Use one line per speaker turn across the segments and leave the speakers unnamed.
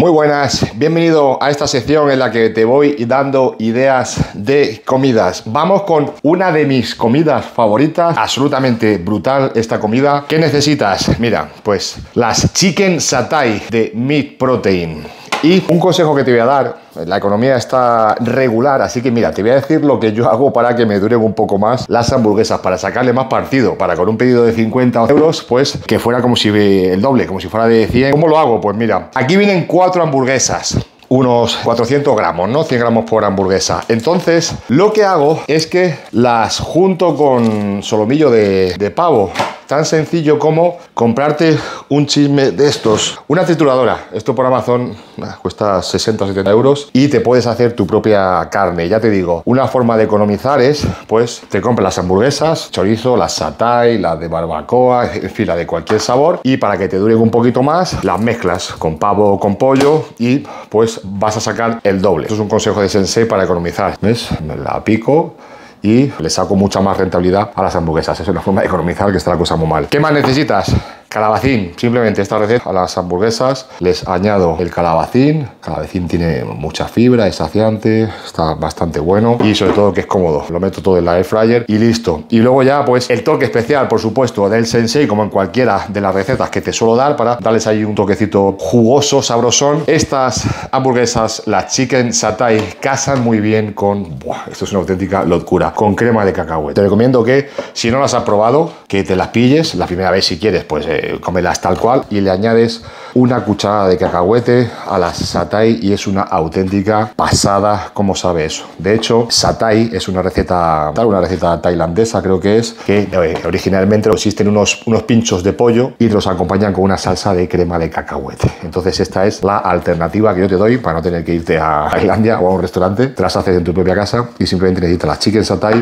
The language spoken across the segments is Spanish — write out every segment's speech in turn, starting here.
Muy buenas, bienvenido a esta sección en la que te voy dando ideas de comidas. Vamos con una de mis comidas favoritas, absolutamente brutal esta comida. ¿Qué necesitas? Mira, pues las chicken satay de Meat Protein. Y un consejo que te voy a dar, la economía está regular, así que mira, te voy a decir lo que yo hago para que me duren un poco más las hamburguesas, para sacarle más partido, para con un pedido de 50 euros, pues que fuera como si el doble, como si fuera de 100. ¿Cómo lo hago? Pues mira, aquí vienen cuatro hamburguesas unos 400 gramos, ¿no? 100 gramos por hamburguesa. Entonces, lo que hago es que las junto con solomillo de, de pavo Tan sencillo como comprarte un chisme de estos. Una trituradora. Esto por Amazon cuesta 60 o 70 euros y te puedes hacer tu propia carne. Ya te digo, una forma de economizar es, pues, te compras las hamburguesas, chorizo, las satay, las de barbacoa, en fin, la de cualquier sabor. Y para que te duren un poquito más, las mezclas con pavo o con pollo y pues vas a sacar el doble. Esto es un consejo de sensei para economizar. ¿Ves? La pico y le saco mucha más rentabilidad a las hamburguesas. Es una forma de economizar que está la cosa muy mal. ¿Qué más necesitas? Calabacín, simplemente esta receta a las hamburguesas les añado el calabacín. Calabacín tiene mucha fibra, es saciante, está bastante bueno y sobre todo que es cómodo. Lo meto todo en la air fryer y listo. Y luego ya pues el toque especial, por supuesto, del sensei como en cualquiera de las recetas que te suelo dar para darles ahí un toquecito jugoso, sabrosón. Estas hamburguesas, las chicken satay, casan muy bien con... Buah, esto es una auténtica locura. Con crema de cacahuete. Te recomiendo que si no las has probado, que te las pilles la primera vez si quieres, pues... Eh, cómelas tal cual y le añades una cucharada de cacahuete a la satay y es una auténtica pasada como sabe eso. De hecho, satay es una receta, una receta tailandesa creo que es, que eh, originalmente existen unos, unos pinchos de pollo y los acompañan con una salsa de crema de cacahuete. Entonces esta es la alternativa que yo te doy para no tener que irte a Tailandia o a un restaurante, te las haces en tu propia casa y simplemente necesitas la chicken satay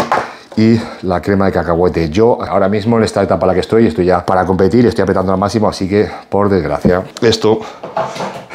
y la crema de cacahuete. Yo ahora mismo en esta etapa en la que estoy, estoy ya para competir, estoy apretando al máximo, así que por desgracia esto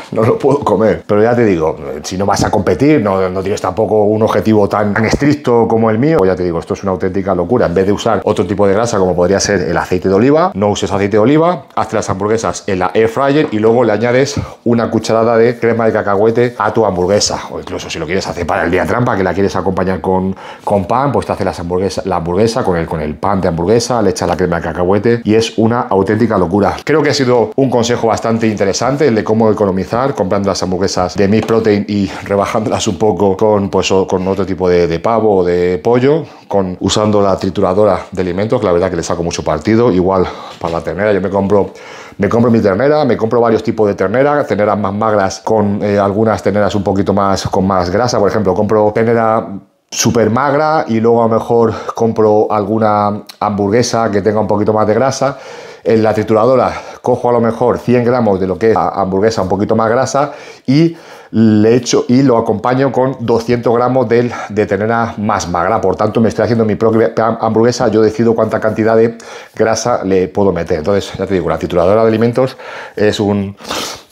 no lo puedo comer. Pero ya te digo, si no vas a competir, no, no tienes tampoco un objetivo tan, estricto como el mío, pues ya te digo, esto es una auténtica locura. En vez de usar otro tipo de grasa como podría ser el aceite de oliva, no uses aceite de oliva, hazte las hamburguesas en la air fryer y luego le añades una cucharada de crema de cacahuete a tu hamburguesa. O incluso si lo quieres hacer para el día trampa, que la quieres acompañar con, con pan, pues te haces las hamburguesas, la hamburguesa con el, con el pan de hamburguesa, le echas la crema de cacahuete y es una auténtica locura. Creo que ha sido un consejo bastante interesante el de cómo economizar comprando las hamburguesas de Meat Protein y rebajándolas un poco con, pues, con otro tipo de, pavo o de pollo, con, usando la trituradora de alimentos, que la verdad que le saco mucho partido. Igual para la ternera, yo me compro me compro mi ternera, me compro varios tipos de ternera, terneras más magras con eh, algunas terneras un poquito más con más grasa, por ejemplo, compro ternera súper magra y luego a lo mejor compro alguna hamburguesa que tenga un poquito más de grasa en la trituradora cojo a lo mejor 100 gramos de lo que es hamburguesa un poquito más grasa y le echo y lo acompaño con 200 gramos de, de ternera más magra. Por tanto, me estoy haciendo mi propia hamburguesa. Yo decido cuánta cantidad de grasa le puedo meter. Entonces, ya te digo, la trituradora de alimentos es un,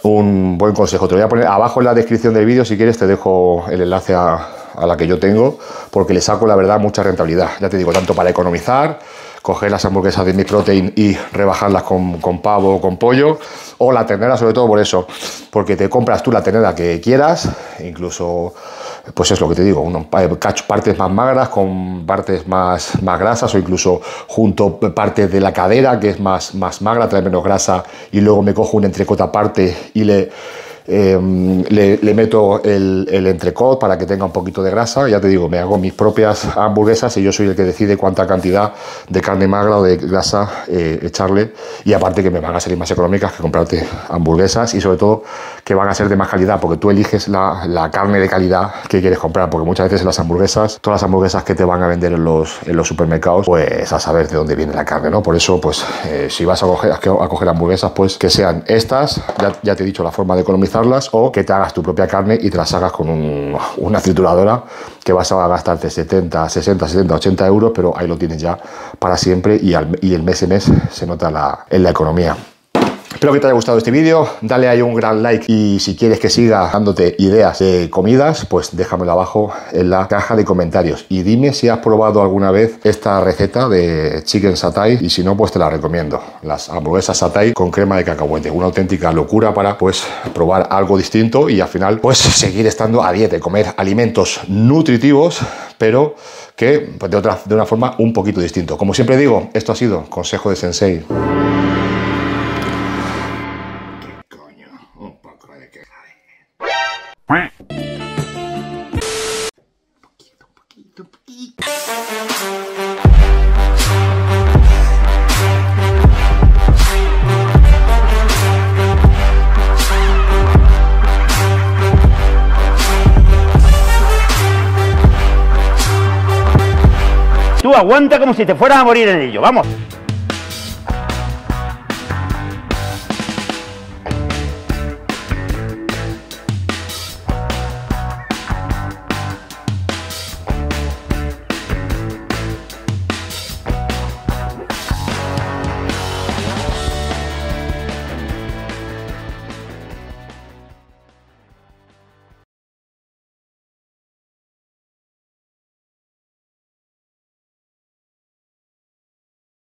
un buen consejo. Te lo voy a poner abajo en la descripción del vídeo. Si quieres, te dejo el enlace a, a la que yo tengo porque le saco, la verdad, mucha rentabilidad. Ya te digo, tanto para economizar coger las hamburguesas de mi protein y rebajarlas con, con, pavo o con pollo, o la ternera sobre todo por eso, porque te compras tú la ternera que quieras, incluso, pues es lo que te digo, uno, partes más magras con partes más, más grasas, o incluso junto partes de la cadera que es más, más magra, trae menos grasa, y luego me cojo un entrecota aparte y le Em, le, meto el, el, para que tenga un poquito de grasa. Ya te digo, me hago mis propias hamburguesas y yo soy el que decide cuánta cantidad de carne magra o de grasa eh, echarle. Y aparte que me van a salir más económicas que comprarte hamburguesas y sobre todo que van a ser de más calidad porque tú eliges la, la carne de calidad que quieres comprar. Porque muchas veces las hamburguesas, todas las hamburguesas que te van a vender en los, en los supermercados, pues a saber de dónde viene la carne, ¿no? Por eso, pues eh, si vas a coger, a coger hamburguesas, pues que sean estas, ya, ya te he dicho la forma de economizar o que te hagas tu propia carne y te las hagas con una trituradora que vas a gastarte 70, 60, 70, 80 euros, pero ahí lo tienes ya para siempre y, el mes en mes se nota la, en la economía. Espero que te haya gustado este vídeo, dale ahí un gran like y si quieres que siga dándote ideas de comidas, pues déjamelo abajo en la caja de comentarios y dime si has probado alguna vez esta receta de chicken satay y si no, pues te la recomiendo. Las hamburguesas satay con crema de cacahuete, una auténtica locura para pues probar algo distinto y al final pues seguir estando a dieta, comer alimentos nutritivos, pero que pues, de, otra, de una forma un poquito distinto. Como siempre digo, esto ha sido Consejo de Sensei.
Tú aguanta como si te fueras a morir en ello, vamos.